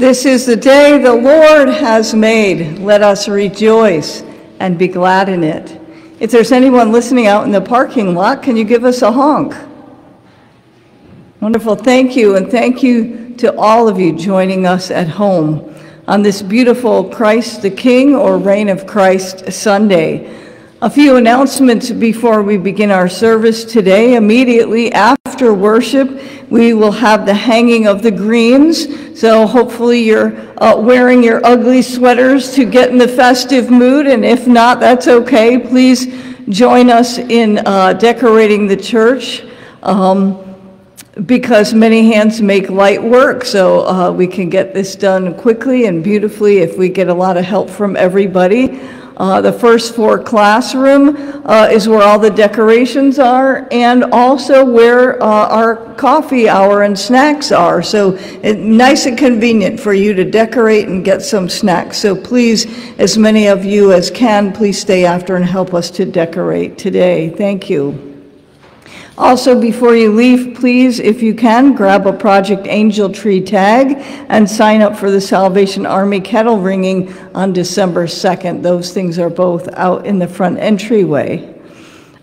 This is the day the Lord has made. Let us rejoice and be glad in it. If there's anyone listening out in the parking lot, can you give us a honk? Wonderful. Thank you. And thank you to all of you joining us at home on this beautiful Christ the King or Reign of Christ Sunday. A few announcements before we begin our service today. Immediately after worship, we will have the hanging of the greens. So hopefully you're uh, wearing your ugly sweaters to get in the festive mood. And if not, that's okay. Please join us in uh, decorating the church. Um, because many hands make light work, so uh, we can get this done quickly and beautifully if we get a lot of help from everybody. Uh, the first floor classroom uh, is where all the decorations are and also where uh, our coffee hour and snacks are. So it, nice and convenient for you to decorate and get some snacks. So please, as many of you as can, please stay after and help us to decorate today. Thank you. Also, before you leave, please, if you can, grab a Project Angel Tree tag and sign up for the Salvation Army kettle ringing on December 2nd. Those things are both out in the front entryway.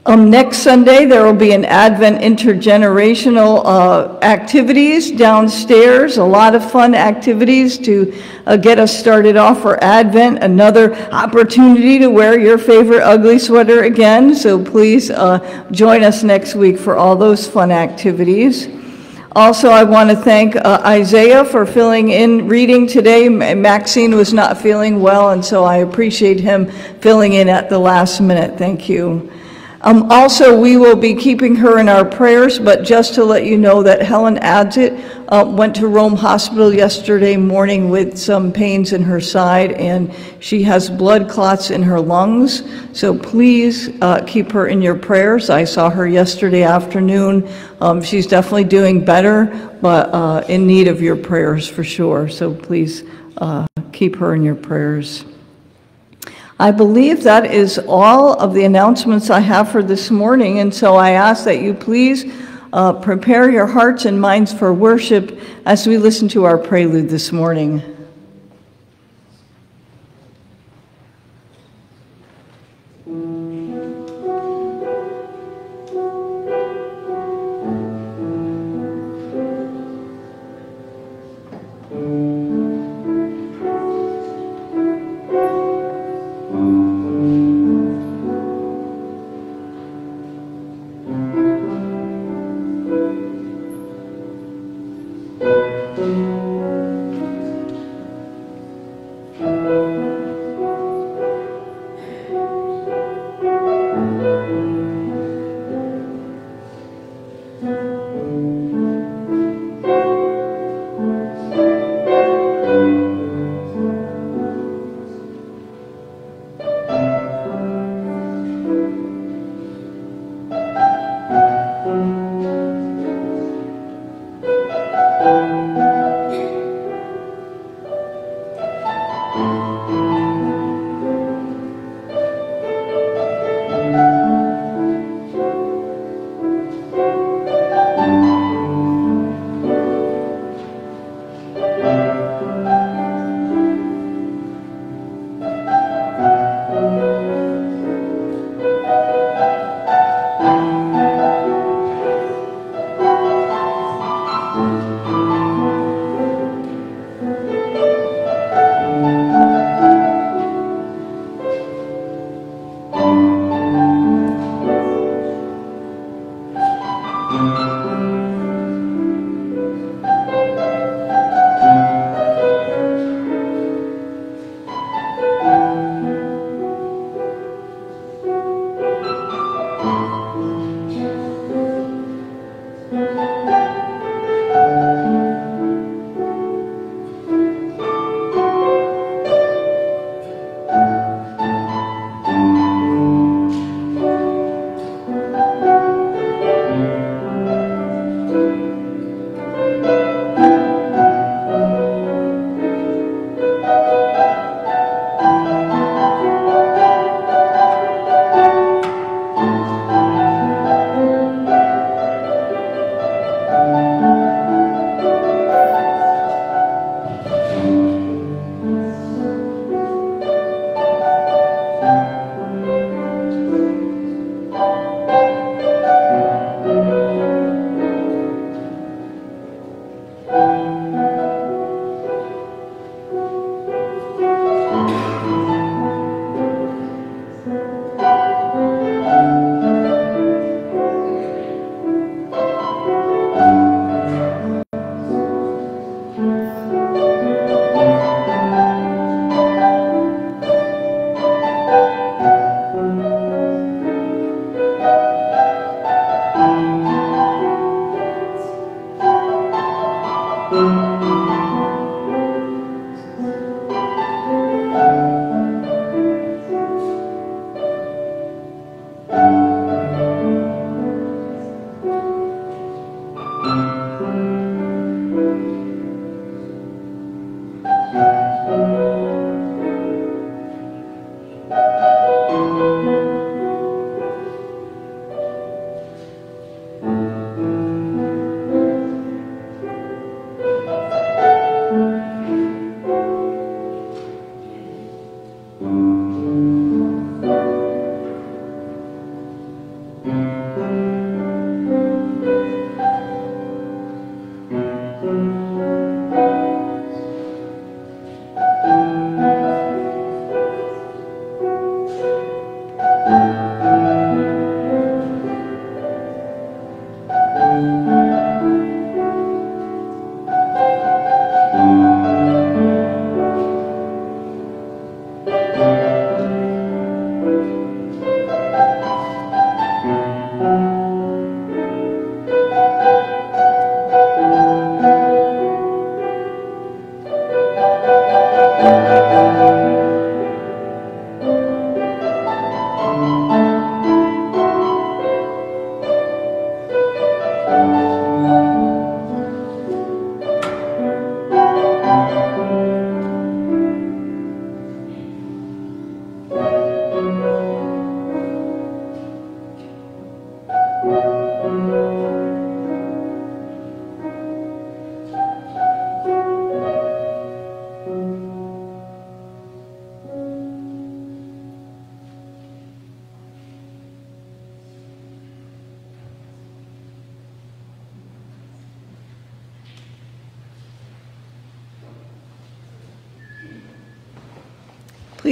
Um, next Sunday, there will be an Advent intergenerational uh, activities downstairs, a lot of fun activities to uh, get us started off for Advent, another opportunity to wear your favorite ugly sweater again. So please uh, join us next week for all those fun activities. Also, I want to thank uh, Isaiah for filling in reading today. Maxine was not feeling well, and so I appreciate him filling in at the last minute. Thank you. Um, also, we will be keeping her in our prayers, but just to let you know that Helen Adsit uh, went to Rome Hospital yesterday morning with some pains in her side, and she has blood clots in her lungs. So please uh, keep her in your prayers. I saw her yesterday afternoon. Um, she's definitely doing better, but uh, in need of your prayers for sure. So please uh, keep her in your prayers. I believe that is all of the announcements I have for this morning, and so I ask that you please uh, prepare your hearts and minds for worship as we listen to our prelude this morning.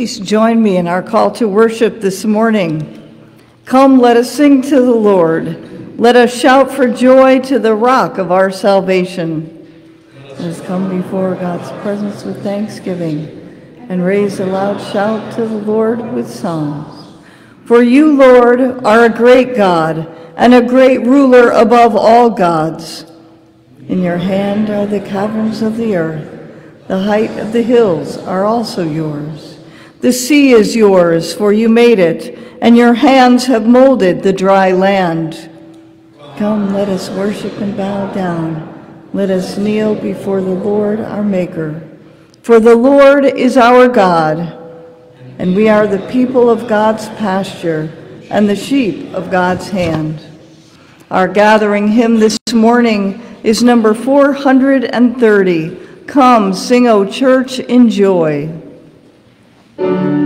Please join me in our call to worship this morning. Come, let us sing to the Lord. Let us shout for joy to the rock of our salvation. Let us come before God's presence with thanksgiving and raise a loud shout to the Lord with songs. For you, Lord, are a great God and a great ruler above all gods. In your hand are the caverns of the earth. The height of the hills are also yours. The sea is yours, for you made it, and your hands have molded the dry land. Come, let us worship and bow down. Let us kneel before the Lord our Maker. For the Lord is our God, and we are the people of God's pasture and the sheep of God's hand. Our gathering hymn this morning is number 430. Come, sing, O church, in joy. Thank you.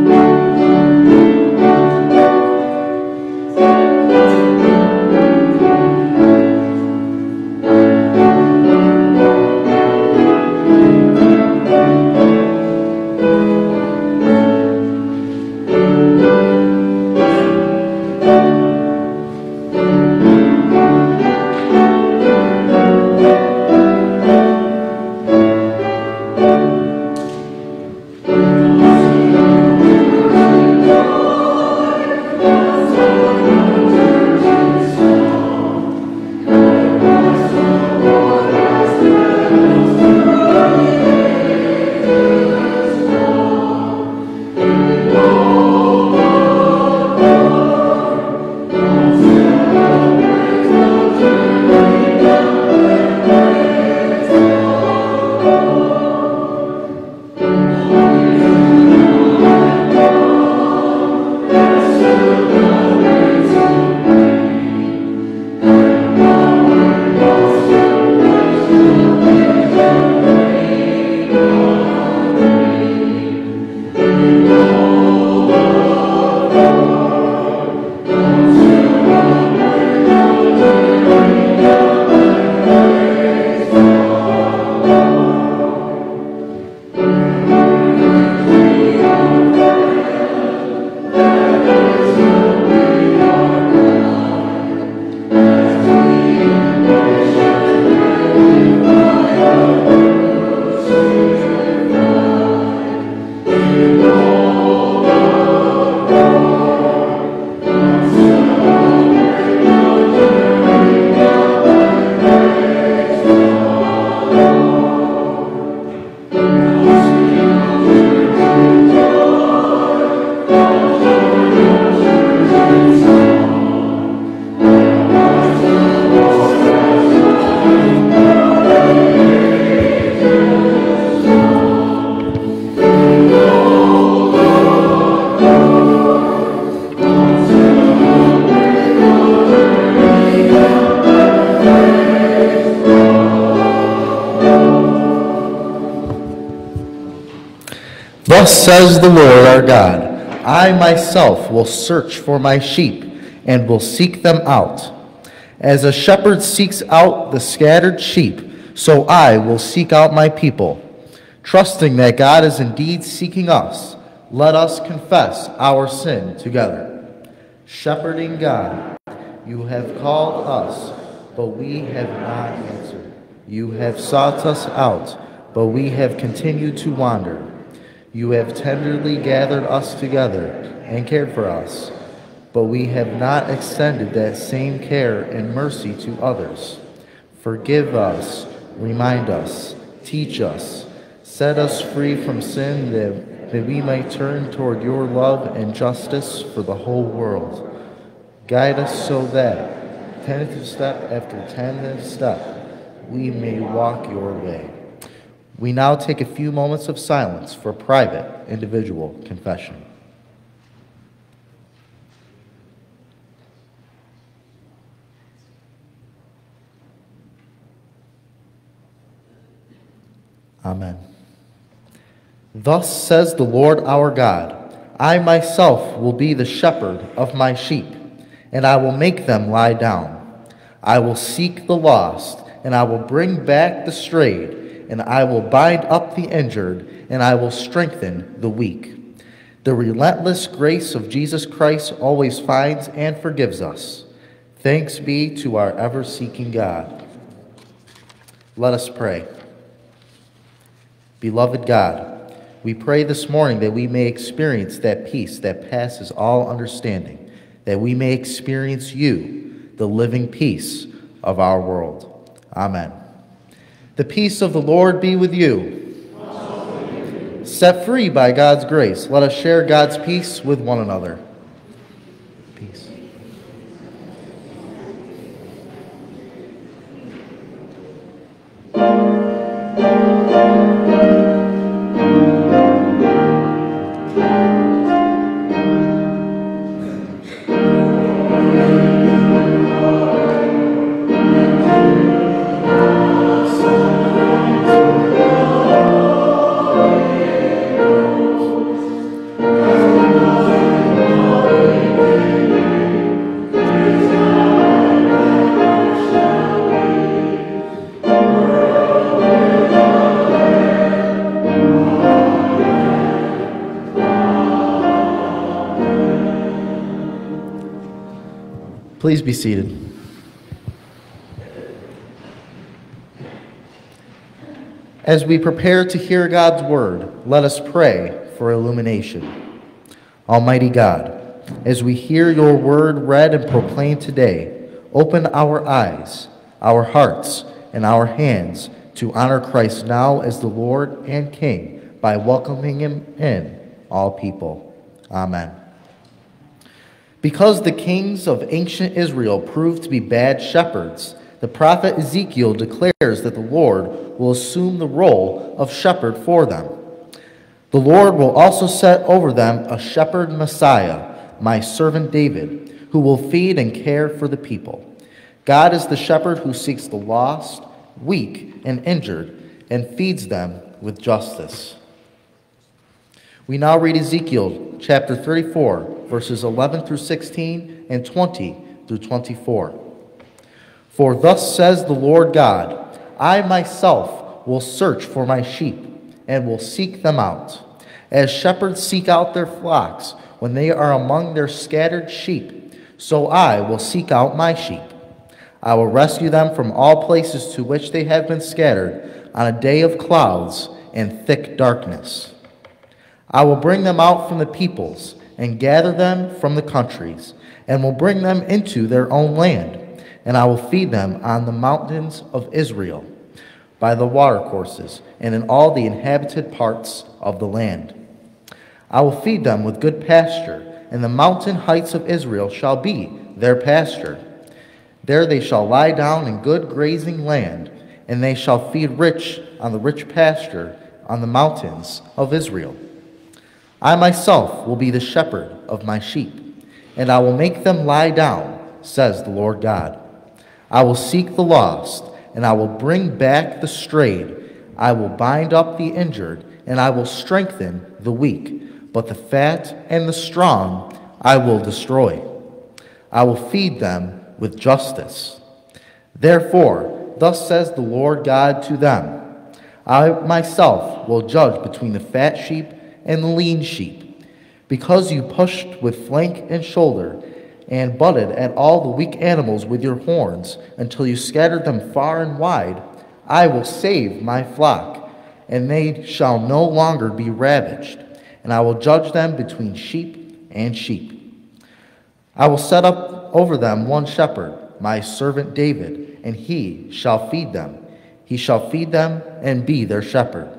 Thus says the Lord our God I myself will search for my sheep and will seek them out. As a shepherd seeks out the scattered sheep, so I will seek out my people. Trusting that God is indeed seeking us, let us confess our sin together. Shepherding God, you have called us, but we have not answered. You have sought us out, but we have continued to wander. You have tenderly gathered us together and cared for us, but we have not extended that same care and mercy to others. Forgive us, remind us, teach us, set us free from sin that, that we might turn toward your love and justice for the whole world. Guide us so that, tentative step after tentative step, we may walk your way. We now take a few moments of silence for private, individual confession. Amen. Thus says the Lord our God I myself will be the shepherd of my sheep, and I will make them lie down. I will seek the lost, and I will bring back the strayed, and I will bind up the injured, and I will strengthen the weak. The relentless grace of Jesus Christ always finds and forgives us. Thanks be to our ever seeking God. Let us pray. Beloved God, we pray this morning that we may experience that peace that passes all understanding, that we may experience you, the living peace of our world. Amen. The peace of the Lord be with you. Set free by God's grace, let us share God's peace with one another. Please be seated. As we prepare to hear God's word, let us pray for illumination. Almighty God, as we hear your word read and proclaimed today, open our eyes, our hearts, and our hands to honor Christ now as the Lord and King by welcoming him in all people. Amen. Because the kings of ancient Israel proved to be bad shepherds, the prophet Ezekiel declares that the Lord will assume the role of shepherd for them. The Lord will also set over them a shepherd Messiah, my servant David, who will feed and care for the people. God is the shepherd who seeks the lost, weak, and injured, and feeds them with justice. We now read Ezekiel chapter 34, verses 11 through 16 and 20 through 24. For thus says the Lord God I myself will search for my sheep and will seek them out. As shepherds seek out their flocks when they are among their scattered sheep, so I will seek out my sheep. I will rescue them from all places to which they have been scattered on a day of clouds and thick darkness. I will bring them out from the peoples and gather them from the countries, and will bring them into their own land, and I will feed them on the mountains of Israel, by the watercourses, and in all the inhabited parts of the land. I will feed them with good pasture, and the mountain heights of Israel shall be their pasture. There they shall lie down in good grazing land, and they shall feed rich on the rich pasture on the mountains of Israel. I myself will be the shepherd of my sheep, and I will make them lie down, says the Lord God. I will seek the lost, and I will bring back the strayed. I will bind up the injured, and I will strengthen the weak. But the fat and the strong I will destroy. I will feed them with justice. Therefore, thus says the Lord God to them I myself will judge between the fat sheep and the lean sheep. Because you pushed with flank and shoulder, and butted at all the weak animals with your horns, until you scattered them far and wide, I will save my flock, and they shall no longer be ravaged, and I will judge them between sheep and sheep. I will set up over them one shepherd, my servant David, and he shall feed them. He shall feed them and be their shepherd.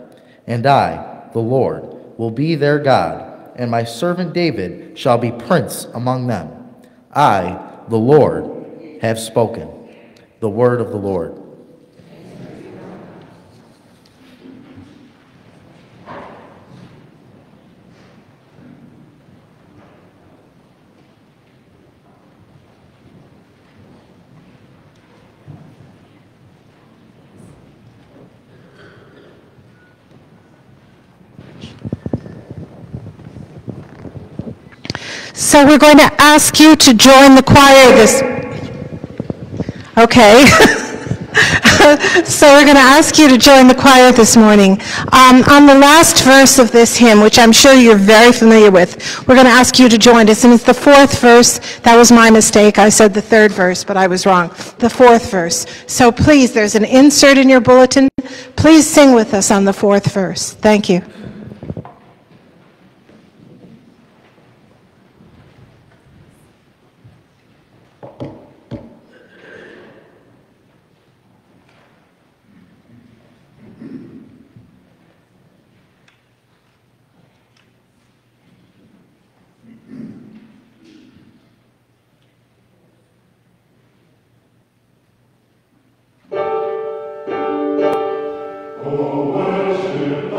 And I, the Lord, will be their God, and my servant David shall be prince among them. I, the Lord, have spoken. The word of the Lord. So we're going to ask you to join the choir this. Okay. so we're going to ask you to join the choir this morning. Um, on the last verse of this hymn, which I'm sure you're very familiar with, we're going to ask you to join us. And it's the fourth verse. That was my mistake. I said the third verse, but I was wrong. The fourth verse. So please, there's an insert in your bulletin. Please sing with us on the fourth verse. Thank you. Oh, worship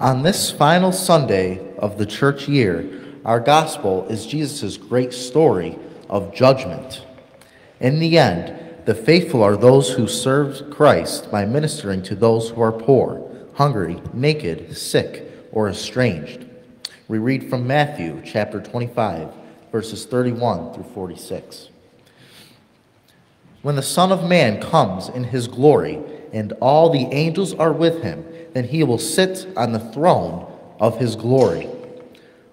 On this final Sunday of the church year, our gospel is Jesus' great story of judgment. In the end, the faithful are those who serve Christ by ministering to those who are poor, hungry, naked, sick, or estranged. We read from Matthew chapter 25, verses 31 through 46. When the Son of Man comes in his glory, and all the angels are with him, then he will sit on the throne of his glory.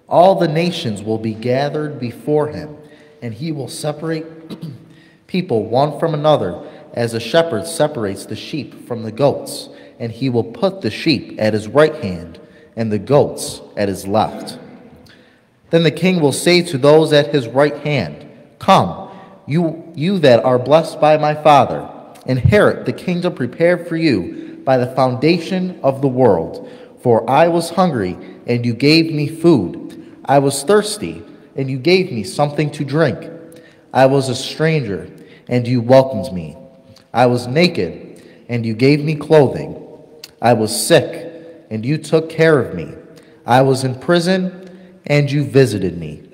All the nations will be gathered before him, and he will separate people one from another, as a shepherd separates the sheep from the goats, and he will put the sheep at his right hand and the goats at his left. Then the king will say to those at his right hand, Come, you, you that are blessed by my Father, inherit the kingdom prepared for you by the foundation of the world. For I was hungry, and you gave me food. I was thirsty, and you gave me something to drink. I was a stranger and you welcomed me. I was naked, and you gave me clothing. I was sick, and you took care of me. I was in prison, and you visited me.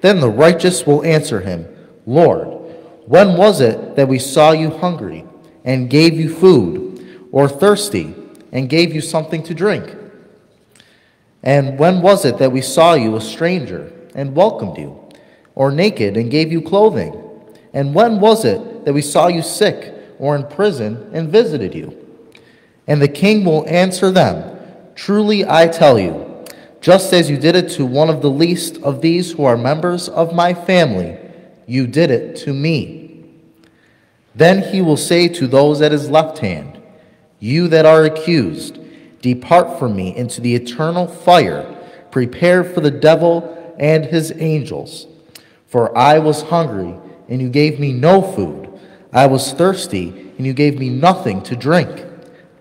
Then the righteous will answer him, Lord, when was it that we saw you hungry and gave you food, or thirsty and gave you something to drink? And when was it that we saw you a stranger and welcomed you, or naked and gave you clothing? And when was it that we saw you sick or in prison and visited you? And the king will answer them Truly I tell you, just as you did it to one of the least of these who are members of my family, you did it to me. Then he will say to those at his left hand, You that are accused, depart from me into the eternal fire prepared for the devil and his angels. For I was hungry and you gave me no food. I was thirsty, and you gave me nothing to drink.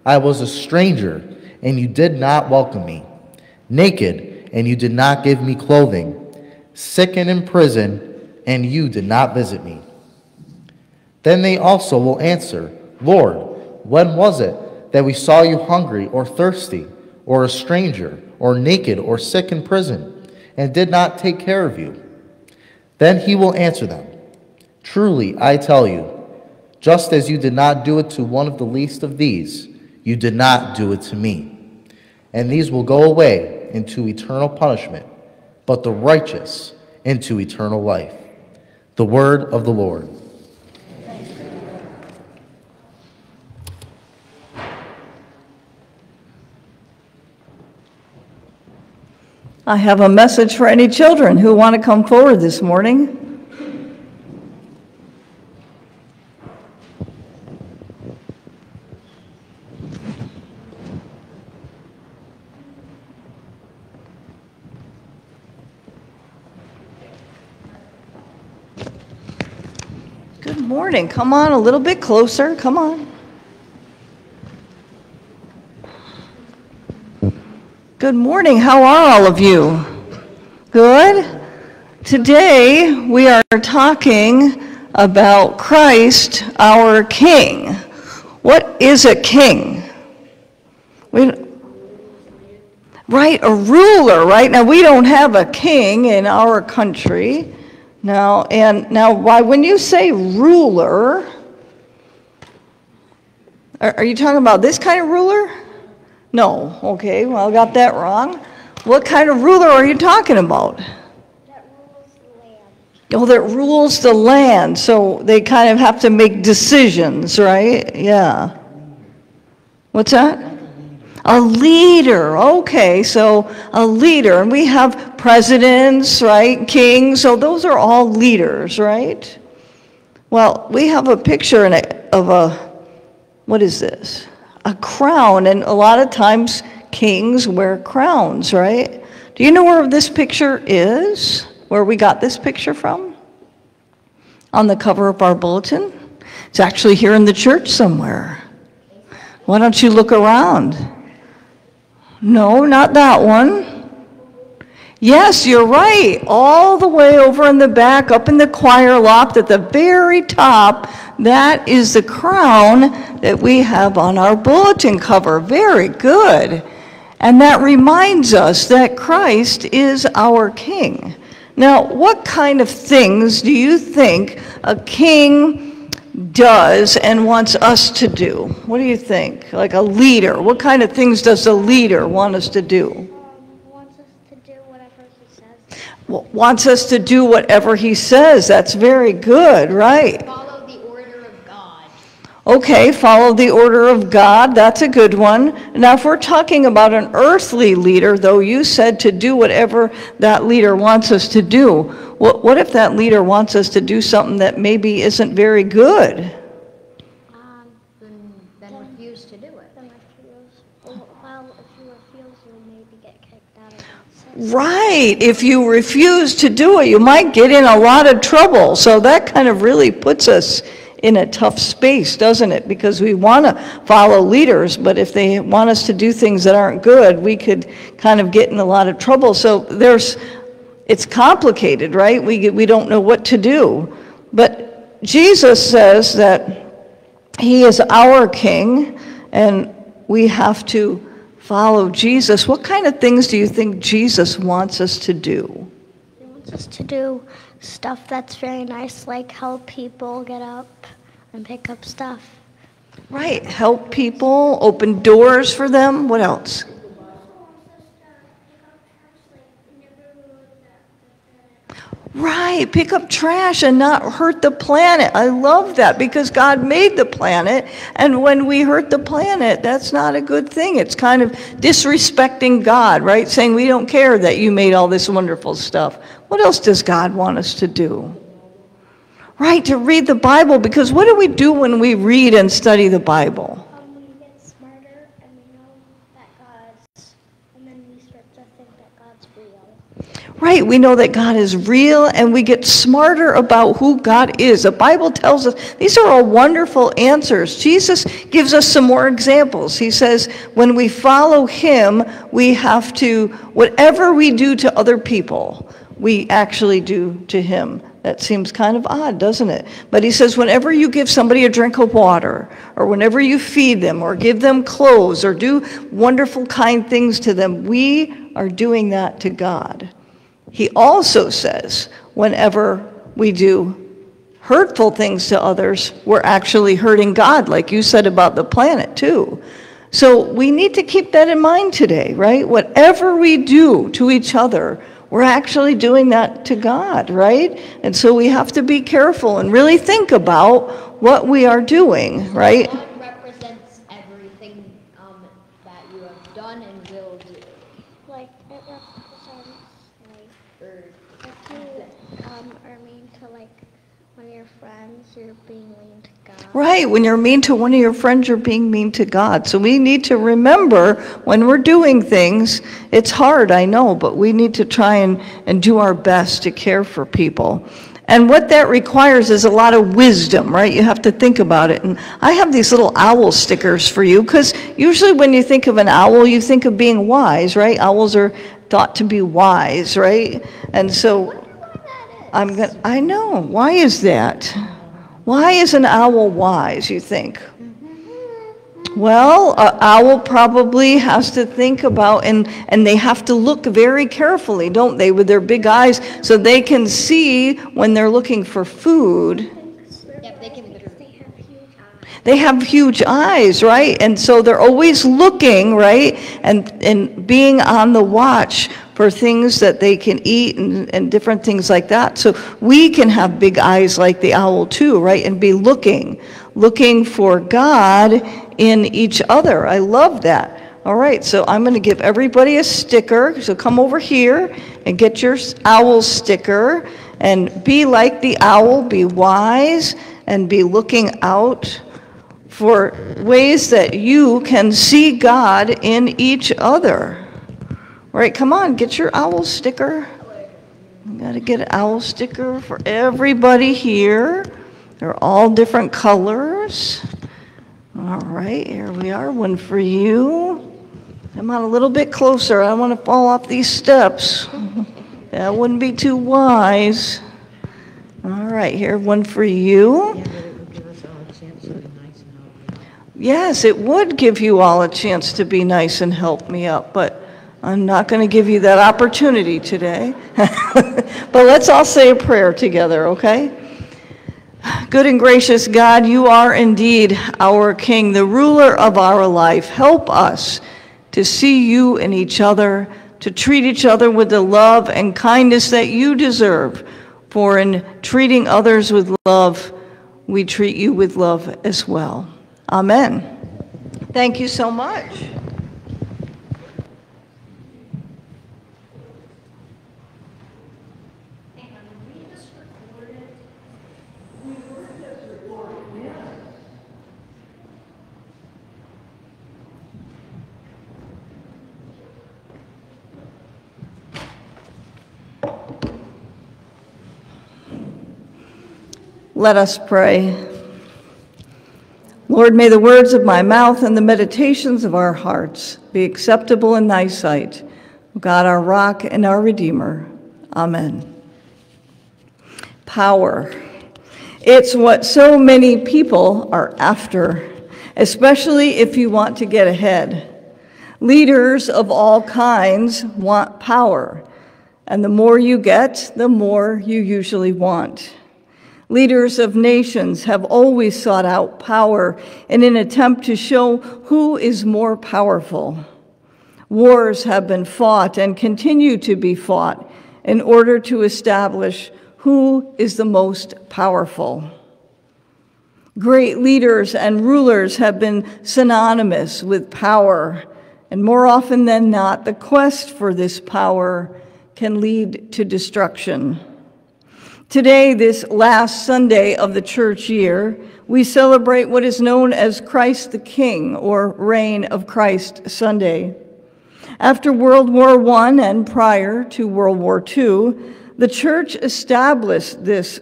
I was a stranger, and you did not welcome me. Naked, and you did not give me clothing. Sick and in prison, and you did not visit me. Then they also will answer, Lord, when was it that we saw you hungry or thirsty, or a stranger, or naked, or sick in prison, and did not take care of you? Then he will answer them. Truly, I tell you, just as you did not do it to one of the least of these, you did not do it to me. And these will go away into eternal punishment, but the righteous into eternal life. The word of the Lord. I have a message for any children who want to come forward this morning. Good morning. Come on, a little bit closer. Come on. Good morning. How are all of you? Good? Today we are talking about Christ, our King. What is a king? We, right, a ruler, right? Now we don't have a king in our country. Now, and now, why, when you say ruler, are, are you talking about this kind of ruler? No. Okay, well, I got that wrong. What kind of ruler are you talking about? That rules the land. Oh, that rules the land. So they kind of have to make decisions, right? Yeah. What's that? A leader. Okay, so a leader. And we have presidents, right? Kings. So those are all leaders, right? Well, we have a picture in a, of a, what is this? A crown. And a lot of times kings wear crowns, right? Do you know where this picture is? Where we got this picture from? On the cover of our bulletin? It's actually here in the church somewhere. Why don't you look around? No, not that one. Yes, you're right. All the way over in the back, up in the choir loft at the very top, that is the crown that we have on our bulletin cover. Very good. And that reminds us that Christ is our king. Now, what kind of things do you think a king does and wants us to do? What do you think? Like a leader, what kind of things does a leader want us to do? Um, wants us to do whatever he says. W- Wants us to do whatever he says. That's very good, right? Follow the order of God. Okay, follow the order of God, that's a good one. Now, if we're talking about an earthly leader, though, you said to do whatever that leader wants us to do. What, what if that leader wants us to do something that maybe isn't very good? Um, then, then refuse to do it. Then refuse. Well, if you refuse, you'll maybe get kicked out of the system. Right, if you refuse to do it, you might get in a lot of trouble. So that kind of really puts us in a tough space, doesn't it? Because we want to follow leaders, but if they want us to do things that aren't good, we could kind of get in a lot of trouble. So there's, it's complicated, right? We, we don't know what to do. But Jesus says that he is our king, and we have to follow Jesus. What kind of things do you think Jesus wants us to do? He wants us to do stuff that's very nice, like help people get up and pick up stuff. Right, help people, open doors for them. What else? Right, pick up trash and not hurt the planet. I love that because God made the planet, and when we hurt the planet, that's not a good thing. It's kind of disrespecting God, right? Saying we don't care that you made all this wonderful stuff. What else does God want us to do? Right, to read the Bible, because what do we do when we read and study the Bible? Um, we get smarter and we know that God's, and then we start to think that God's real. Right, we know that God is real and we get smarter about who God is. The Bible tells us these are all wonderful answers. Jesus gives us some more examples. He says, when we follow Him, we have to, whatever we do to other people, we actually do to Him. That seems kind of odd, doesn't it? But he says, whenever you give somebody a drink of water, or whenever you feed them, or give them clothes, or do wonderful, kind things to them, we are doing that to God. He also says, whenever we do hurtful things to others, we're actually hurting God, like you said about the planet, too. So we need to keep that in mind today, right? Whatever we do to each other, we're actually doing that to God, right? And so we have to be careful and really think about what we are doing, right? God represents everything um, that you have done and will do. Like, it represents, like, Or if you um, are mean to, like, one of your friends, you're being mean to God. Right, when you're mean to one of your friends, you're being mean to God. So we need to remember when we're doing things, it's hard, I know, but we need to try and, and do our best to care for people. And what that requires is a lot of wisdom, right? You have to think about it. And I have these little owl stickers for you because usually when you think of an owl, you think of being wise, right? Owls are thought to be wise, right? And so I'm going to, I know. Why is that? Why is an owl wise, you think? Well, an owl probably has to think about, and, and they have to look very carefully, don't they, with their big eyes, so they can see when they're looking for food. Yep, they can. They have huge eyes. They have huge eyes, right? And so they're always looking, right? And, and being on the watch for things that they can eat and, and different things like that. So we can have big eyes like the owl too, right? And be looking, looking for God in each other. I love that. All right, so I'm going to give everybody a sticker. So come over here and get your owl sticker and be like the owl, be wise, and be looking out for ways that you can see God in each other. All right, come on, get your owl sticker. You got to get an owl sticker for everybody here. They're all different colors. All right, here we are, one for you. Come on a little bit closer. I don't want to fall off these steps. That wouldn't be too wise. All right, here, one for you. Yes, it would give you all a chance to be nice and help me up, but I'm not going to give you that opportunity today. but let's all say a prayer together, okay? Good and gracious God, you are indeed our King, the ruler of our life. Help us to see you in each other, to treat each other with the love and kindness that you deserve. For in treating others with love, we treat you with love as well. Amen. Thank you so much. Let us pray. Lord, may the words of my mouth and the meditations of our hearts be acceptable in thy sight. God, our rock and our redeemer. Amen. Power. It's what so many people are after, especially if you want to get ahead. Leaders of all kinds want power, and the more you get, the more you usually want. Leaders of nations have always sought out power in an attempt to show who is more powerful. Wars have been fought and continue to be fought in order to establish who is the most powerful. Great leaders and rulers have been synonymous with power, and more often than not, the quest for this power can lead to destruction. Today, this last Sunday of the church year, we celebrate what is known as Christ the King or Reign of Christ Sunday. After World War I and prior to World War II, the church established this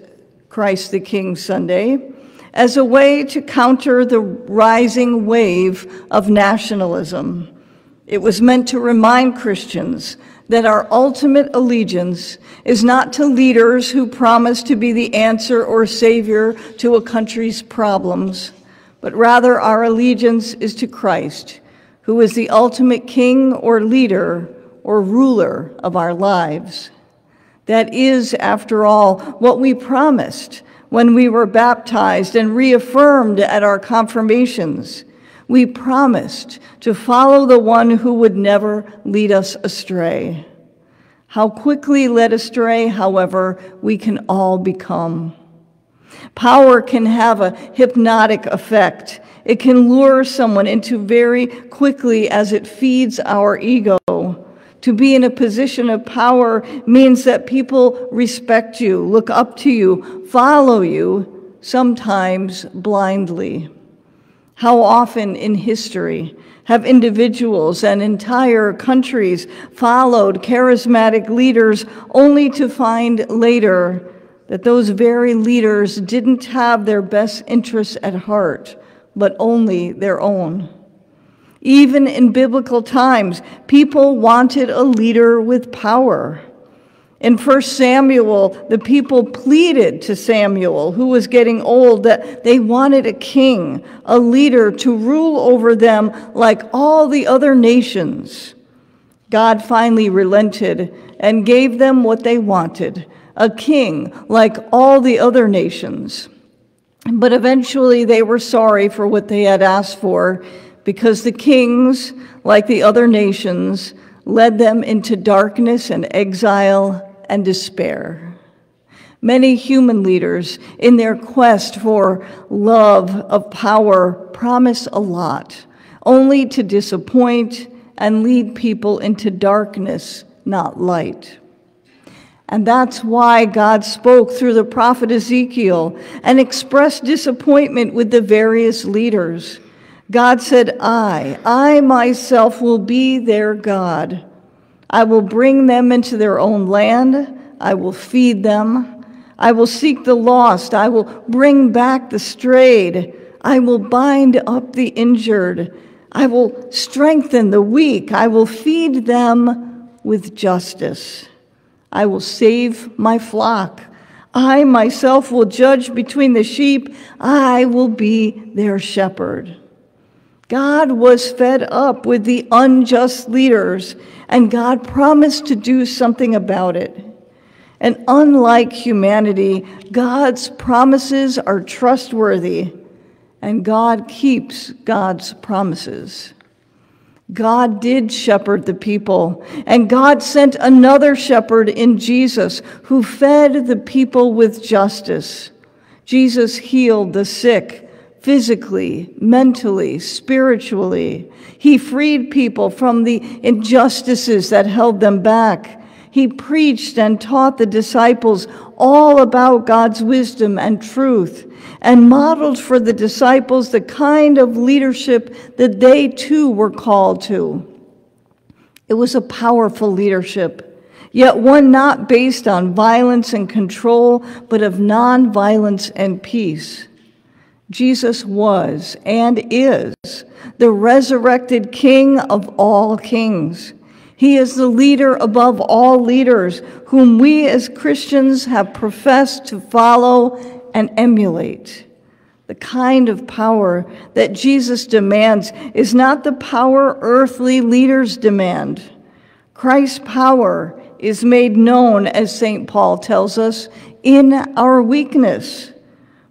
Christ the King Sunday as a way to counter the rising wave of nationalism. It was meant to remind Christians that our ultimate allegiance is not to leaders who promise to be the answer or savior to a country's problems, but rather our allegiance is to Christ, who is the ultimate king or leader or ruler of our lives. That is, after all, what we promised when we were baptized and reaffirmed at our confirmations we promised to follow the one who would never lead us astray. How quickly led astray, however, we can all become. Power can have a hypnotic effect. It can lure someone into very quickly as it feeds our ego. To be in a position of power means that people respect you, look up to you, follow you, sometimes blindly. How often in history have individuals and entire countries followed charismatic leaders only to find later that those very leaders didn't have their best interests at heart, but only their own? Even in biblical times, people wanted a leader with power. In 1 Samuel, the people pleaded to Samuel, who was getting old, that they wanted a king, a leader to rule over them like all the other nations. God finally relented and gave them what they wanted a king like all the other nations. But eventually they were sorry for what they had asked for because the kings, like the other nations, led them into darkness and exile and despair. Many human leaders, in their quest for love of power, promise a lot, only to disappoint and lead people into darkness, not light. And that's why God spoke through the prophet Ezekiel and expressed disappointment with the various leaders. God said, I, I myself will be their God I will bring them into their own land. I will feed them. I will seek the lost. I will bring back the strayed. I will bind up the injured. I will strengthen the weak. I will feed them with justice. I will save my flock. I myself will judge between the sheep. I will be their shepherd. God was fed up with the unjust leaders, and God promised to do something about it. And unlike humanity, God's promises are trustworthy, and God keeps God's promises. God did shepherd the people, and God sent another shepherd in Jesus who fed the people with justice. Jesus healed the sick physically, mentally, spiritually. He freed people from the injustices that held them back. He preached and taught the disciples all about God's wisdom and truth and modeled for the disciples the kind of leadership that they too were called to. It was a powerful leadership, yet one not based on violence and control, but of nonviolence and peace. Jesus was and is the resurrected King of all kings. He is the leader above all leaders, whom we as Christians have professed to follow and emulate. The kind of power that Jesus demands is not the power earthly leaders demand. Christ's power is made known, as St. Paul tells us, in our weakness.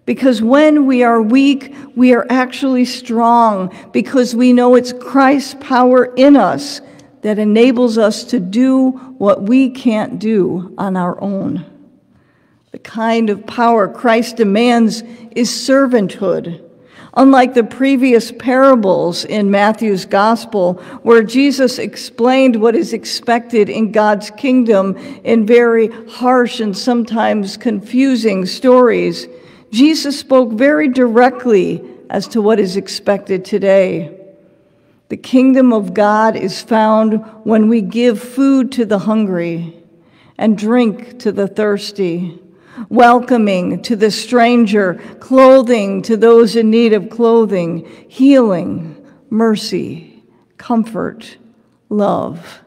Because when we are weak, we are actually strong because we know it's Christ's power in us that enables us to do what we can't do on our own. The kind of power Christ demands is servanthood. Unlike the previous parables in Matthew's gospel, where Jesus explained what is expected in God's kingdom in very harsh and sometimes confusing stories, Jesus spoke very directly as to what is expected today. The kingdom of God is found when we give food to the hungry and drink to the thirsty, welcoming to the stranger, clothing to those in need of clothing, healing, mercy, comfort, love.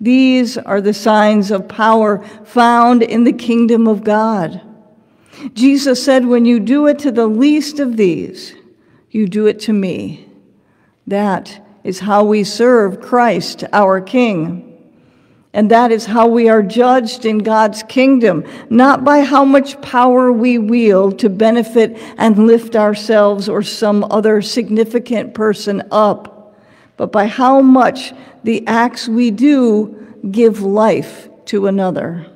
These are the signs of power found in the kingdom of God. Jesus said, When you do it to the least of these, you do it to me. That is how we serve Christ, our King. And that is how we are judged in God's kingdom, not by how much power we wield to benefit and lift ourselves or some other significant person up, but by how much the acts we do give life to another.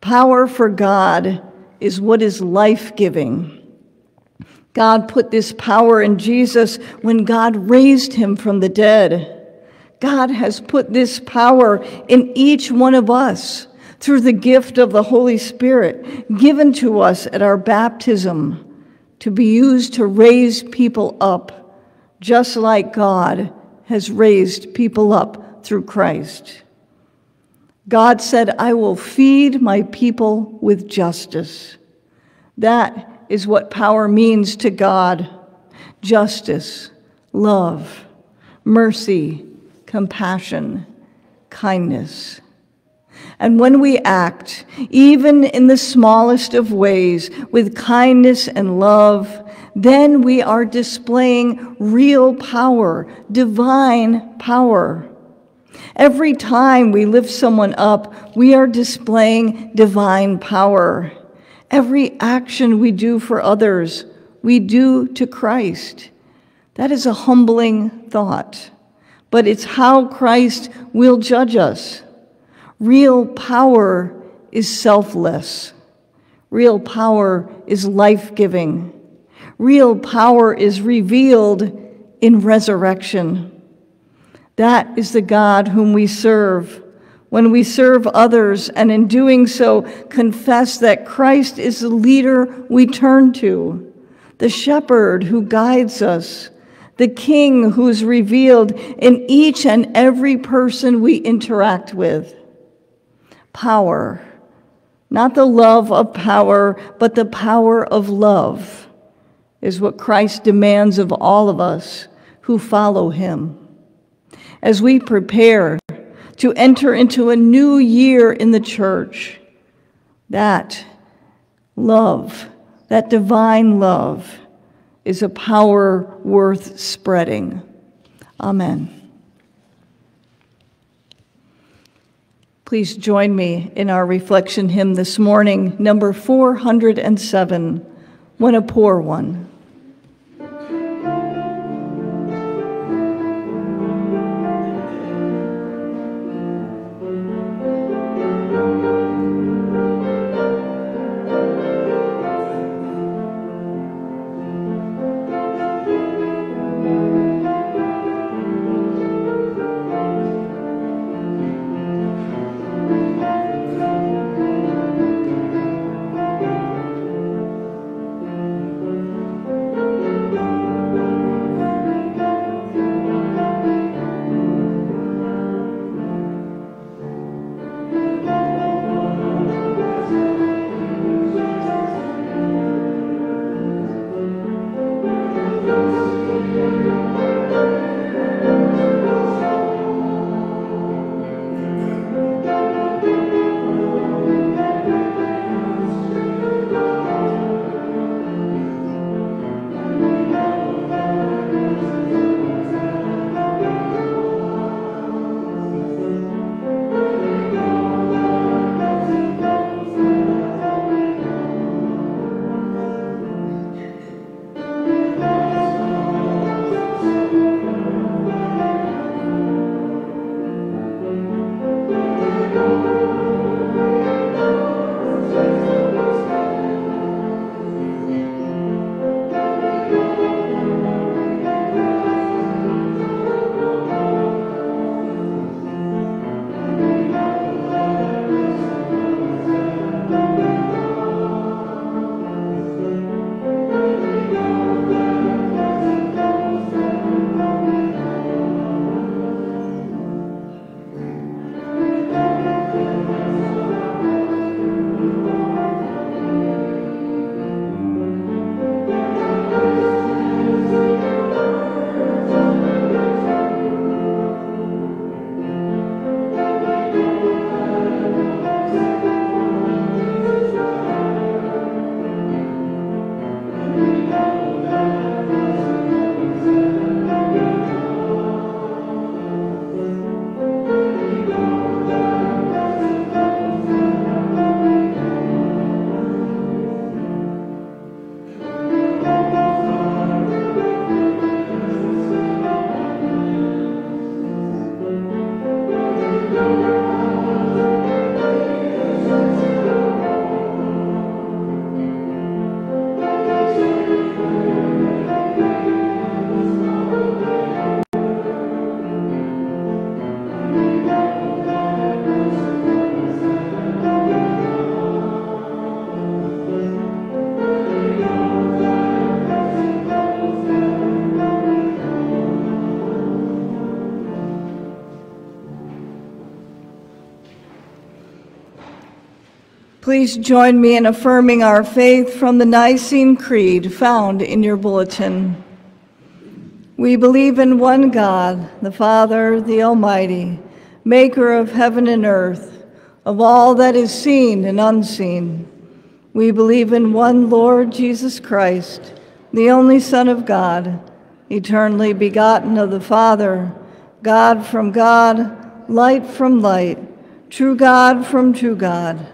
Power for God is what is life giving. God put this power in Jesus when God raised him from the dead. God has put this power in each one of us through the gift of the Holy Spirit given to us at our baptism to be used to raise people up, just like God has raised people up through Christ. God said, I will feed my people with justice. That is what power means to God justice, love, mercy, compassion, kindness. And when we act, even in the smallest of ways, with kindness and love, then we are displaying real power, divine power. Every time we lift someone up, we are displaying divine power. Every action we do for others, we do to Christ. That is a humbling thought, but it's how Christ will judge us. Real power is selfless. Real power is life giving. Real power is revealed in resurrection. That is the God whom we serve when we serve others and in doing so confess that Christ is the leader we turn to, the shepherd who guides us, the king who's revealed in each and every person we interact with. Power, not the love of power, but the power of love, is what Christ demands of all of us who follow him. As we prepare to enter into a new year in the church. That love, that divine love, is a power worth spreading. Amen. Please join me in our reflection hymn this morning, number 407, When a Poor One. Please join me in affirming our faith from the Nicene Creed found in your bulletin. We believe in one God, the Father, the Almighty, maker of heaven and earth, of all that is seen and unseen. We believe in one Lord Jesus Christ, the only Son of God, eternally begotten of the Father, God from God, light from light, true God from true God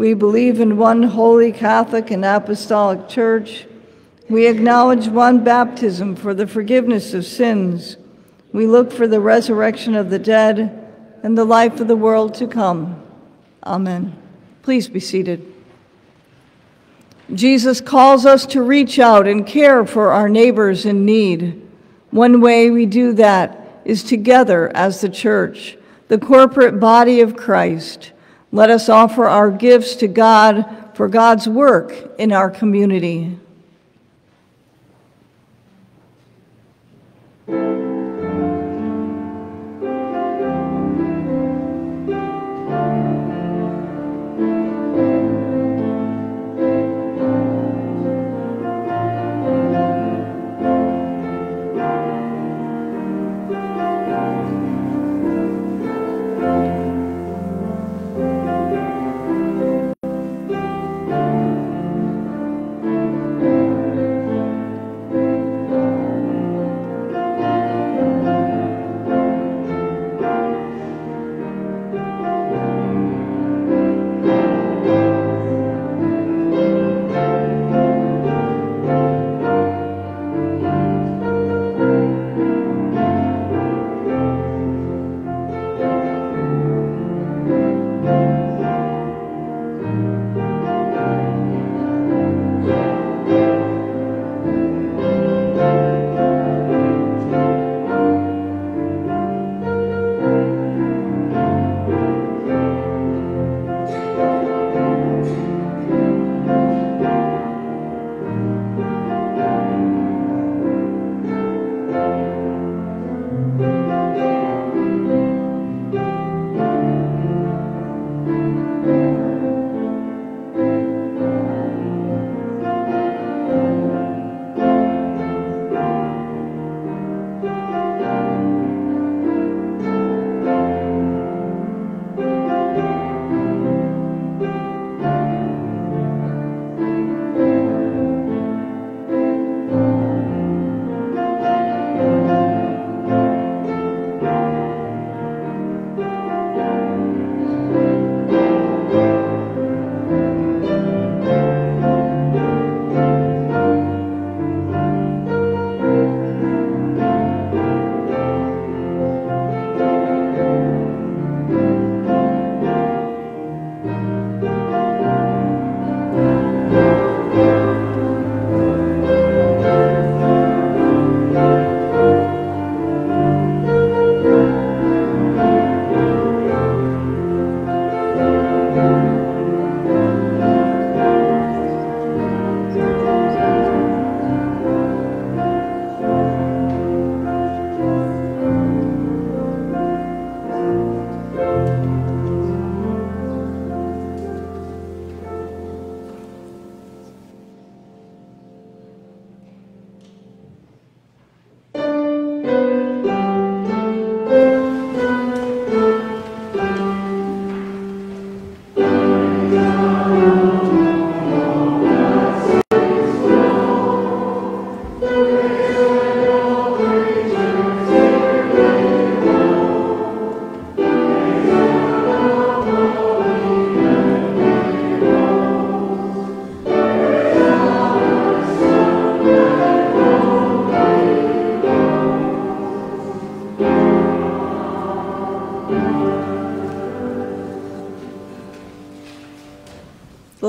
We believe in one holy Catholic and Apostolic Church. We acknowledge one baptism for the forgiveness of sins. We look for the resurrection of the dead and the life of the world to come. Amen. Please be seated. Jesus calls us to reach out and care for our neighbors in need. One way we do that is together as the church, the corporate body of Christ. Let us offer our gifts to God for God's work in our community.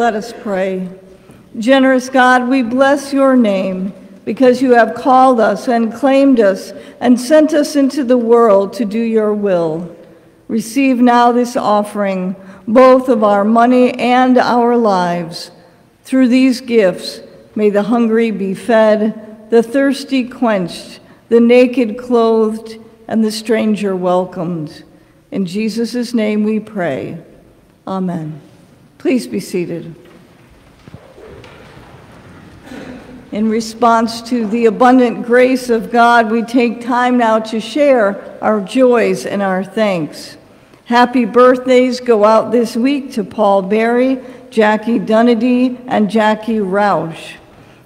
Let us pray. Generous God, we bless your name because you have called us and claimed us and sent us into the world to do your will. Receive now this offering, both of our money and our lives. Through these gifts, may the hungry be fed, the thirsty quenched, the naked clothed, and the stranger welcomed. In Jesus' name we pray. Amen. Please be seated. In response to the abundant grace of God, we take time now to share our joys and our thanks. Happy birthdays go out this week to Paul Berry, Jackie Dunnedy, and Jackie Roush.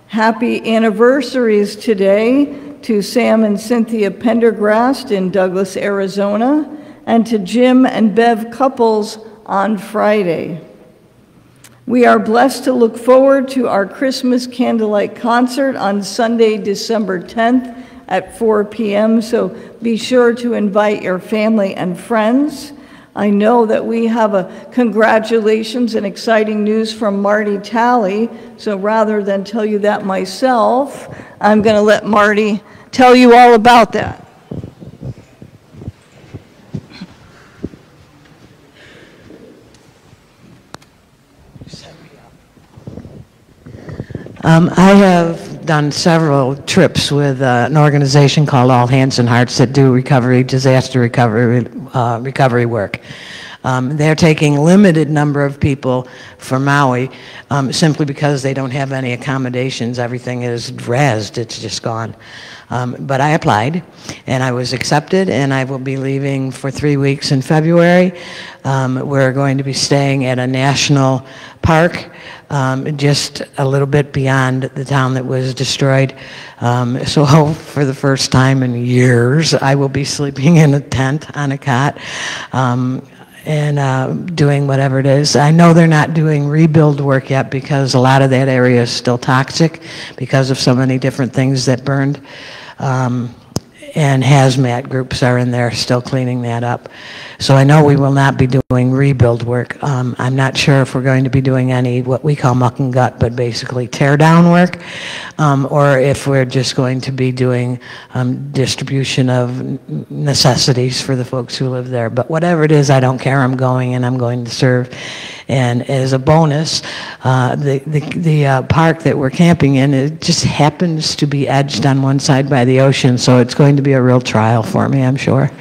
Happy anniversaries today to Sam and Cynthia Pendergrast in Douglas, Arizona, and to Jim and Bev Couples on Friday. We are blessed to look forward to our Christmas candlelight concert on Sunday, December 10th at 4 p.m., so be sure to invite your family and friends. I know that we have a congratulations and exciting news from Marty Talley, so rather than tell you that myself, I'm going to let Marty tell you all about that. Um, I have done several trips with uh, an organization called All Hands and Hearts that do recovery, disaster recovery, uh, recovery work. Um, they're taking limited number of people from Maui um, simply because they don't have any accommodations. Everything is razzed, it's just gone. Um, but I applied and I was accepted and I will be leaving for three weeks in February. Um, we're going to be staying at a national park um, just a little bit beyond the town that was destroyed. Um, so for the first time in years, I will be sleeping in a tent on a cot. And uh, doing whatever it is. I know they're not doing rebuild work yet because a lot of that area is still toxic because of so many different things that burned. Um, and hazmat groups are in there still cleaning that up. So I know we will not be doing rebuild work. Um, I'm not sure if we're going to be doing any what we call muck and gut, but basically tear down work, um, or if we're just going to be doing um, distribution of necessities for the folks who live there. But whatever it is, I don't care. I'm going and I'm going to serve. And as a bonus, uh, the, the, the uh, park that we're camping in, it just happens to be edged on one side by the ocean, so it's going to be a real trial for me, I'm sure.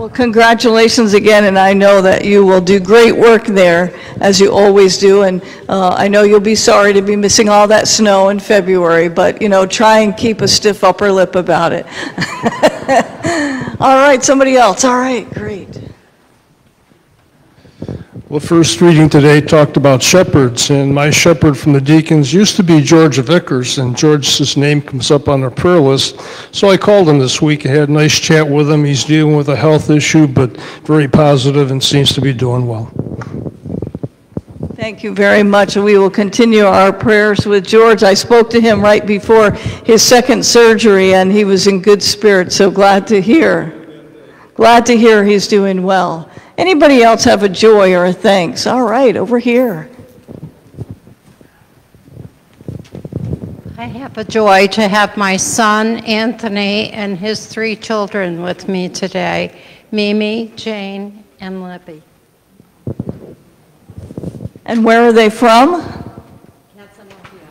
Well, congratulations again, and I know that you will do great work there, as you always do, and uh, I know you'll be sorry to be missing all that snow in February, but, you know, try and keep a stiff upper lip about it. All right, somebody else, all right, great. Well, first reading today talked about shepherds, and my shepherd from the deacons used to be George Vickers, and George's name comes up on our prayer list. So I called him this week I had a nice chat with him. He's dealing with a health issue, but very positive and seems to be doing well. Thank you very much. We will continue our prayers with George. I spoke to him right before his second surgery, and he was in good spirits, so glad to hear. Glad to hear he's doing well. Anybody else have a joy or a thanks? All right, over here. I have a joy to have my son Anthony and his three children with me today Mimi, Jane, and Libby. And where are they from? Cazenovia.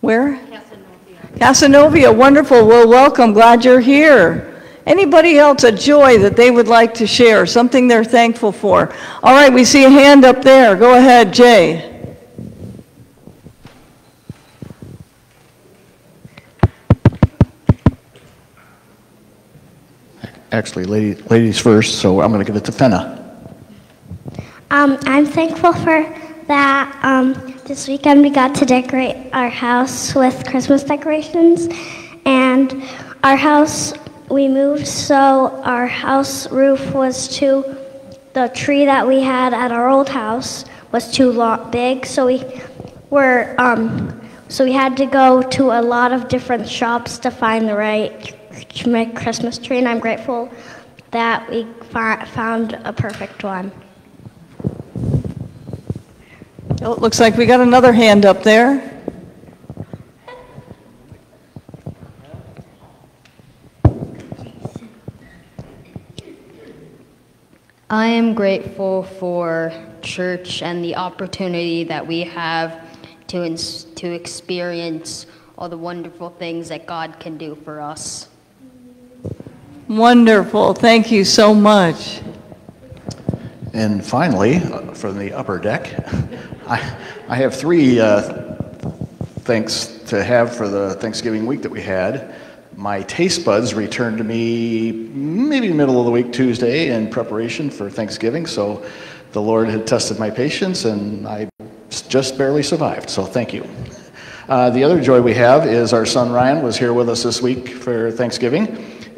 Where? Cazenovia. Cazenovia, wonderful. Well, welcome. Glad you're here. Anybody else a joy that they would like to share, something they're thankful for? All right, we see a hand up there. Go ahead, Jay. Actually, lady, ladies first, so I'm going to give it to Fenna. Um, I'm thankful for that. Um, this weekend we got to decorate our house with Christmas decorations, and our house we moved so our house roof was too the tree that we had at our old house was too long, big, so we were um, so we had to go to a lot of different shops to find the right Christmas tree, and I'm grateful that we found a perfect one. Oh, it looks like we got another hand up there. I am grateful for church and the opportunity that we have to, ins- to experience all the wonderful things that God can do for us. Wonderful. Thank you so much. And finally, uh, from the upper deck, I, I have three uh, thanks to have for the Thanksgiving week that we had. My taste buds returned to me maybe middle of the week, Tuesday, in preparation for Thanksgiving. So the Lord had tested my patience, and I just barely survived. So thank you. Uh, the other joy we have is our son Ryan was here with us this week for Thanksgiving.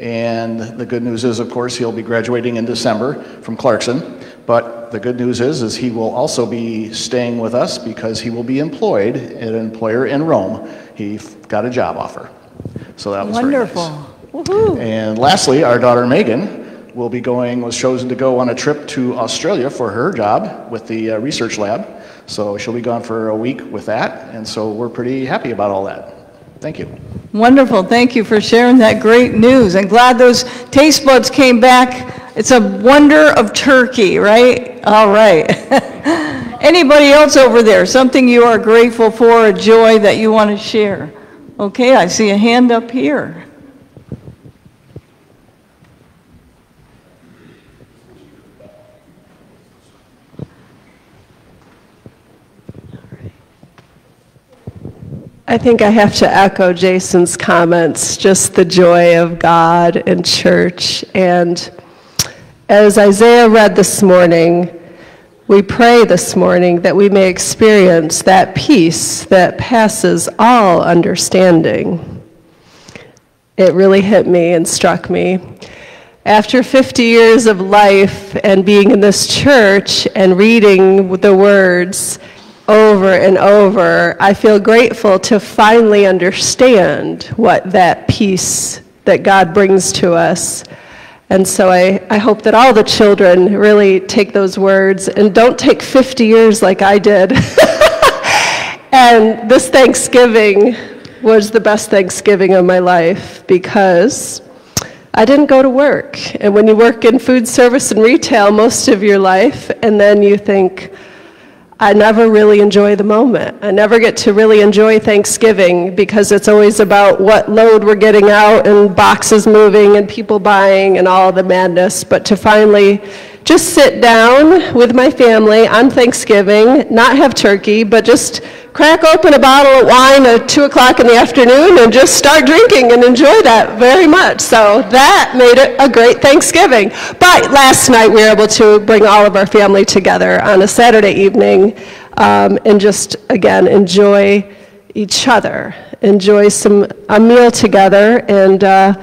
And the good news is, of course, he'll be graduating in December from Clarkson. But the good news is, is he will also be staying with us because he will be employed at an employer in Rome he got a job offer. So that was nice. Wonderful. Woohoo. And lastly, our daughter Megan will be going, was chosen to go on a trip to Australia for her job with the uh, research lab. So she'll be gone for a week with that, and so we're pretty happy about all that. Thank you. Wonderful. Thank you for sharing that great news. And glad those taste buds came back. It's a wonder of turkey, right? All right. Anybody else over there? Something you are grateful for, a joy that you want to share? Okay, I see a hand up here. I think I have to echo Jason's comments, just the joy of God and church. And as Isaiah read this morning, we pray this morning that we may experience that peace that passes all understanding. It really hit me and struck me. After 50 years of life and being in this church and reading the words, over and over, I feel grateful to finally understand what that peace that God brings to us. And so I, I hope that all the children really take those words and don't take 50 years like I did. and this Thanksgiving was the best Thanksgiving of my life because I didn't go to work. And when you work in food service and retail most of your life, and then you think, I never really enjoy the moment. I never get to really enjoy Thanksgiving because it's always about what load we're getting out and boxes moving and people buying and all the madness. But to finally just sit down with my family on Thanksgiving, not have turkey, but just crack open a bottle of wine at 2 o'clock in the afternoon and just start drinking and enjoy that very much. So that made it a great Thanksgiving. But last night we were able to bring all of our family together on a Saturday evening um, and just, again, enjoy each other, enjoy some a meal together. And uh,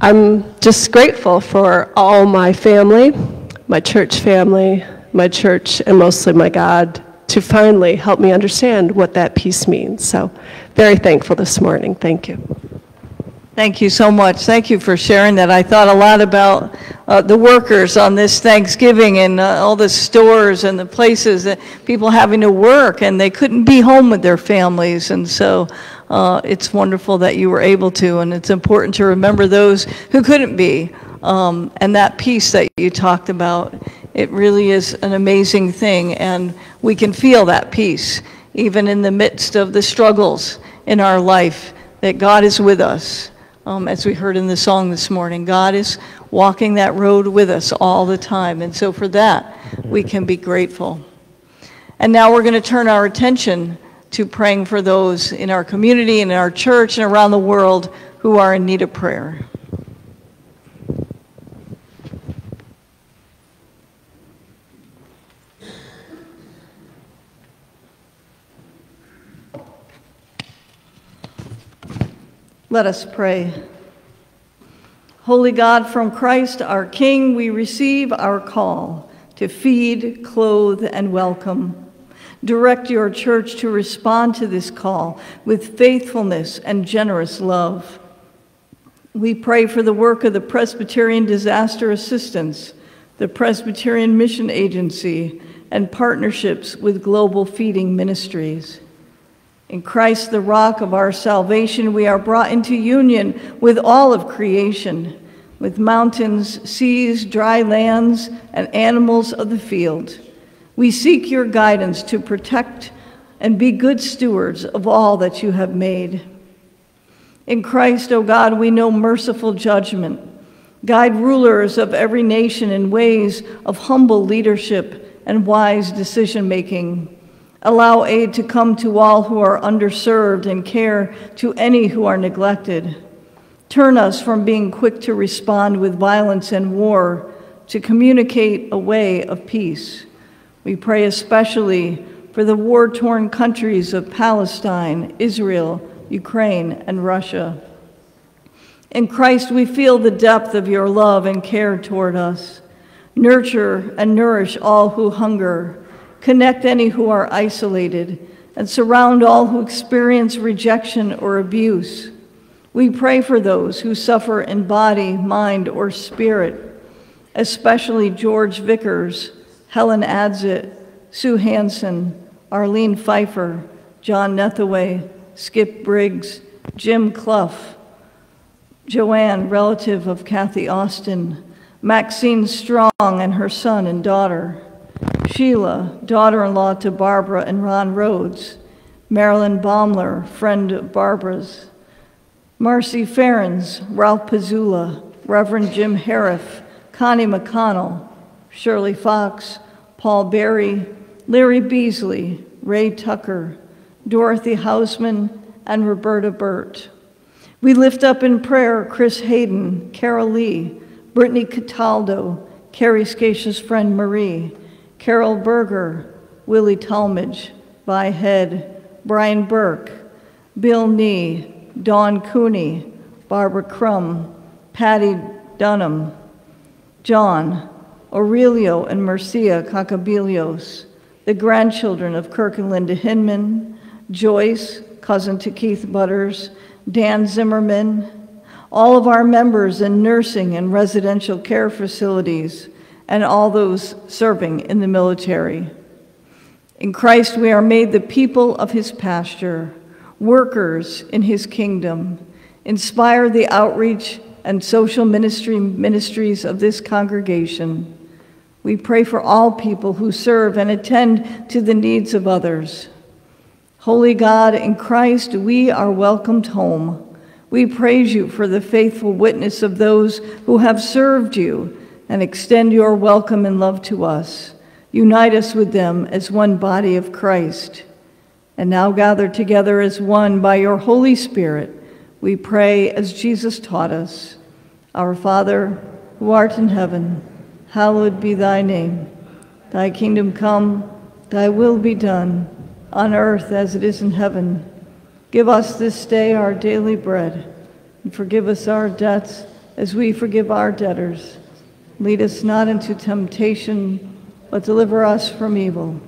I'm just grateful for all my family, my church family, my church, and mostly my God to finally help me understand what that peace means. So, very thankful this morning. Thank you. Thank you so much. Thank you for sharing that. I thought a lot about uh, the workers on this Thanksgiving and uh, all the stores and the places that people having to work and they couldn't be home with their families. And so uh, it's wonderful that you were able to. And it's important to remember those who couldn't be. Um, and that peace that you talked about, it really is an amazing thing. And we can feel that peace, even in the midst of the struggles in our life, that God is with us. Um, as we heard in the song this morning, God is walking that road with us all the time. And so for that, we can be grateful. And now we're going to turn our attention to praying for those in our community and in our church and around the world who are in need of prayer. Let us pray. Holy God, from Christ our King, we receive our call to feed, clothe, and welcome. Direct your church to respond to this call with faithfulness and generous love. We pray for the work of the Presbyterian Disaster Assistance, the Presbyterian Mission Agency, and partnerships with Global Feeding Ministries. In Christ, the rock of our salvation, we are brought into union with all of creation, with mountains, seas, dry lands, and animals of the field. We seek your guidance to protect and be good stewards of all that you have made. In Christ, O oh God, we know merciful judgment. Guide rulers of every nation in ways of humble leadership and wise decision making. Allow aid to come to all who are underserved and care to any who are neglected. Turn us from being quick to respond with violence and war to communicate a way of peace. We pray especially for the war torn countries of Palestine, Israel, Ukraine, and Russia. In Christ, we feel the depth of your love and care toward us. Nurture and nourish all who hunger. Connect any who are isolated and surround all who experience rejection or abuse. We pray for those who suffer in body, mind, or spirit, especially George Vickers, Helen Adsit, Sue Hanson, Arlene Pfeiffer, John Nethaway, Skip Briggs, Jim Clough, Joanne, relative of Kathy Austin, Maxine Strong and her son and daughter, Sheila, daughter in law to Barbara and Ron Rhodes, Marilyn Baumler, friend of Barbara's, Marcy Ferens, Ralph Pizzula, Reverend Jim Hariff, Connie McConnell, Shirley Fox, Paul Berry, Larry Beasley, Ray Tucker, Dorothy Hausman, and Roberta Burt. We lift up in prayer Chris Hayden, Carol Lee, Brittany Cataldo, Carrie Scacia's friend Marie, Carol Berger, Willie Talmadge, Vi Head, Brian Burke, Bill Nee, Dawn Cooney, Barbara Crum, Patty Dunham, John, Aurelio and Marcia Cacabilios, the grandchildren of Kirk and Linda Hinman, Joyce, cousin to Keith Butters, Dan Zimmerman, all of our members in nursing and residential care facilities, and all those serving in the military. In Christ, we are made the people of his pasture workers in his kingdom, inspire the outreach and social ministry ministries of this congregation. We pray for all people who serve and attend to the needs of others. Holy God, in Christ, we are welcomed home. We praise you for the faithful witness of those who have served you and extend your welcome and love to us. Unite us with them as one body of Christ and now gathered together as one by your Holy Spirit, we pray as Jesus taught us Our Father, who art in heaven, hallowed be thy name. Thy kingdom come, thy will be done, on earth as it is in heaven. Give us this day our daily bread, and forgive us our debts as we forgive our debtors. Lead us not into temptation, but deliver us from evil.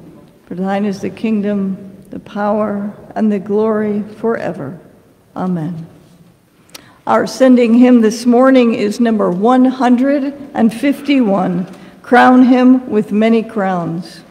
For thine is the kingdom, the power, and the glory forever. Amen. Our sending hymn this morning is number 151 Crown Him with Many Crowns.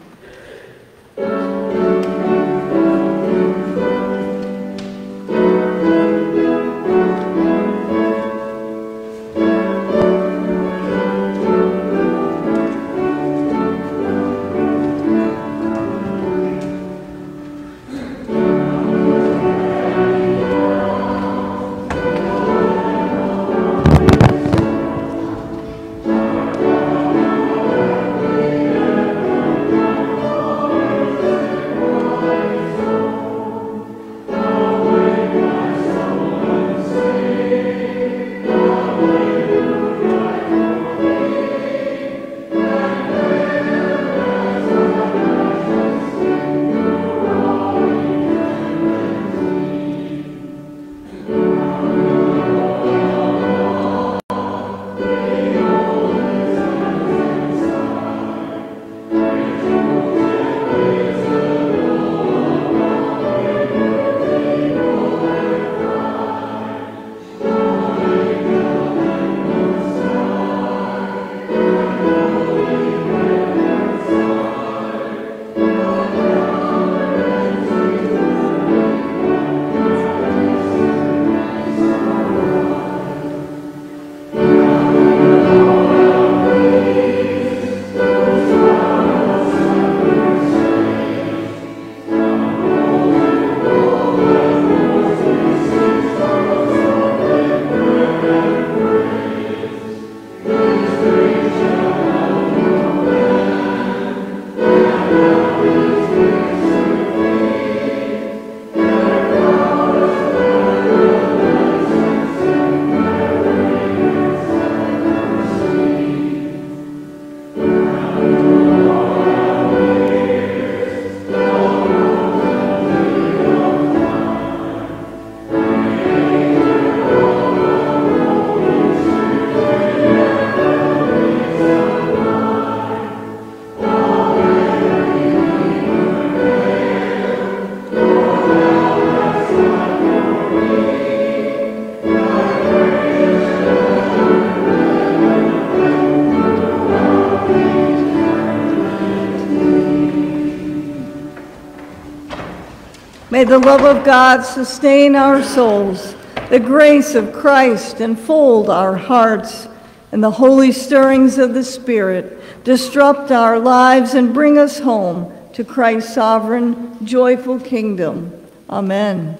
May the love of God sustain our souls, the grace of Christ enfold our hearts, and the holy stirrings of the Spirit disrupt our lives and bring us home to Christ's sovereign, joyful kingdom. Amen.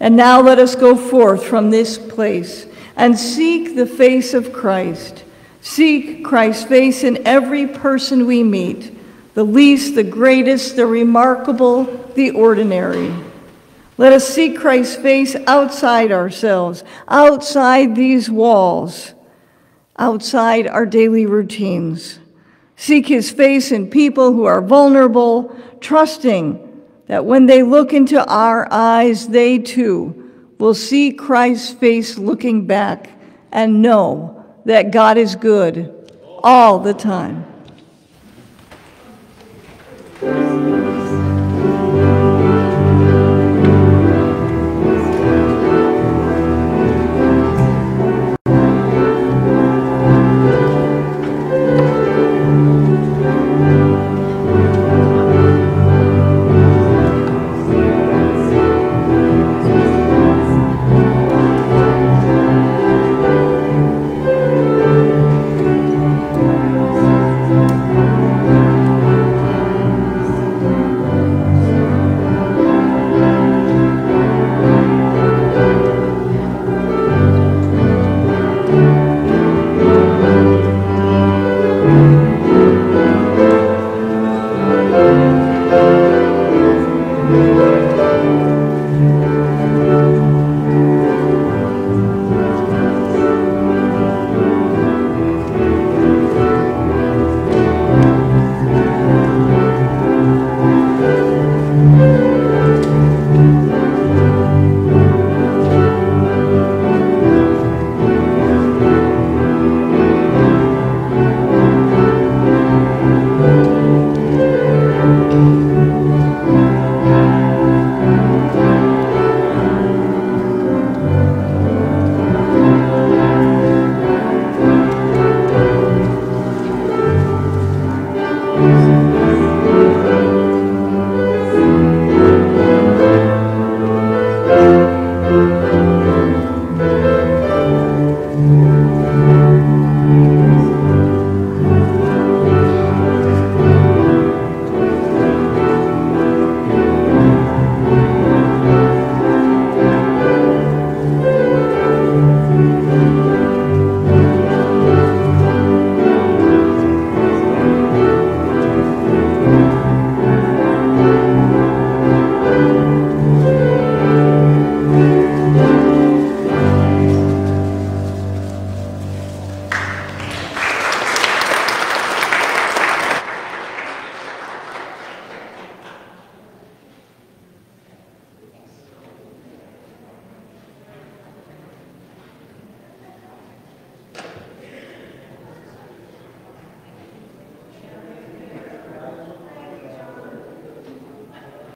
And now let us go forth from this place and seek the face of Christ. Seek Christ's face in every person we meet, the least, the greatest, the remarkable, the ordinary. Let us seek Christ's face outside ourselves, outside these walls, outside our daily routines. Seek his face in people who are vulnerable, trusting that when they look into our eyes, they too will see Christ's face looking back and know that God is good all the time.